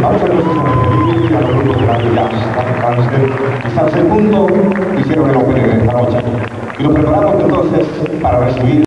Vamos a ver y a los grupos de Quizás el punto hicieron el opening esta noche. Y lo prepararon entonces para recibir